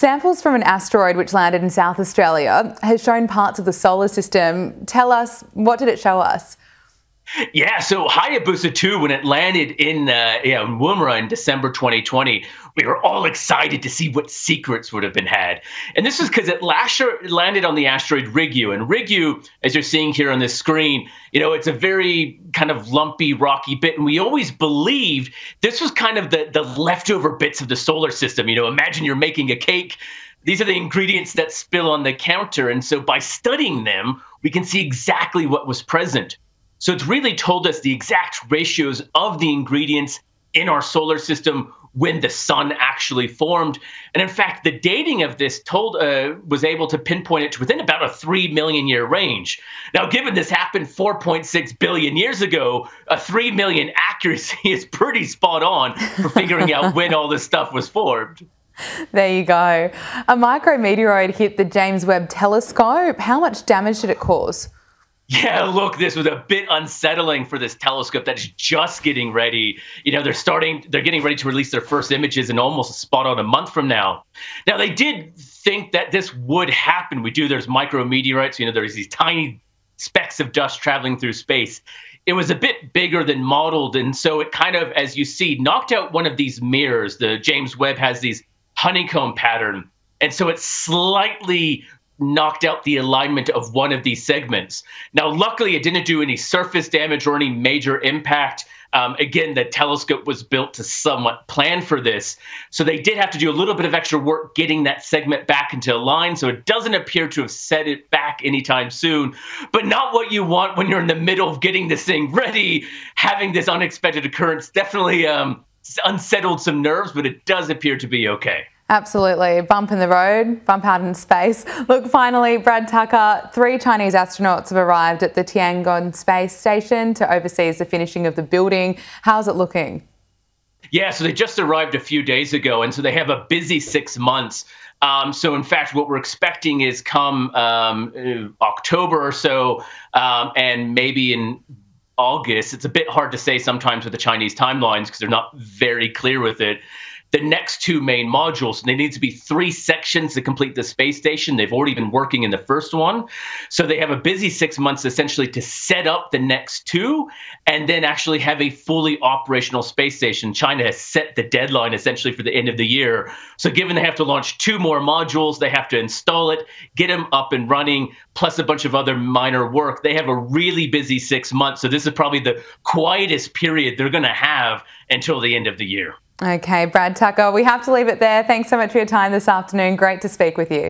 Samples from an asteroid which landed in South Australia has shown parts of the solar system. Tell us, what did it show us? Yeah, so Hayabusa 2, when it landed in, uh, yeah, in Woomera in December 2020, we were all excited to see what secrets would have been had. And this was because it landed on the asteroid Ryugu. And Ryugu, as you're seeing here on this screen, you know, it's a very kind of lumpy, rocky bit. And we always believed this was kind of the, the leftover bits of the solar system. You know, imagine you're making a cake these are the ingredients that spill on the counter. And so by studying them, we can see exactly what was present. So it's really told us the exact ratios of the ingredients in our solar system when the sun actually formed. And in fact, the dating of this told uh, was able to pinpoint it to within about a 3 million year range. Now, given this happened 4.6 billion years ago, a 3 million accuracy is pretty spot on for figuring out when all this stuff was formed. There you go. A micrometeoroid hit the James Webb Telescope. How much damage did it cause? Yeah, look, this was a bit unsettling for this telescope that is just getting ready. You know, they're starting, they're getting ready to release their first images in almost a spot on a month from now. Now, they did think that this would happen. We do, there's micrometeorites, you know, there's these tiny specks of dust traveling through space. It was a bit bigger than modeled. And so it kind of, as you see, knocked out one of these mirrors. The James Webb has these honeycomb pattern. And so it slightly knocked out the alignment of one of these segments. Now, luckily, it didn't do any surface damage or any major impact. Um, again, the telescope was built to somewhat plan for this. So they did have to do a little bit of extra work getting that segment back into line. So it doesn't appear to have set it back anytime soon, but not what you want when you're in the middle of getting this thing ready. Having this unexpected occurrence definitely um, unsettled some nerves, but it does appear to be okay. Absolutely. Bump in the road, bump out in space. Look, finally, Brad Tucker, three Chinese astronauts have arrived at the Tiangong space station to oversee the finishing of the building. How's it looking? Yeah, so they just arrived a few days ago, and so they have a busy six months. Um, so, in fact, what we're expecting is come um, uh, October or so, um, and maybe in August. It's a bit hard to say sometimes with the Chinese timelines because they're not very clear with it the next two main modules. They need to be three sections to complete the space station. They've already been working in the first one. So they have a busy six months essentially to set up the next two and then actually have a fully operational space station. China has set the deadline essentially for the end of the year. So given they have to launch two more modules, they have to install it, get them up and running, plus a bunch of other minor work. They have a really busy six months. So this is probably the quietest period they're going to have until the end of the year. Okay, Brad Tucker, we have to leave it there. Thanks so much for your time this afternoon. Great to speak with you.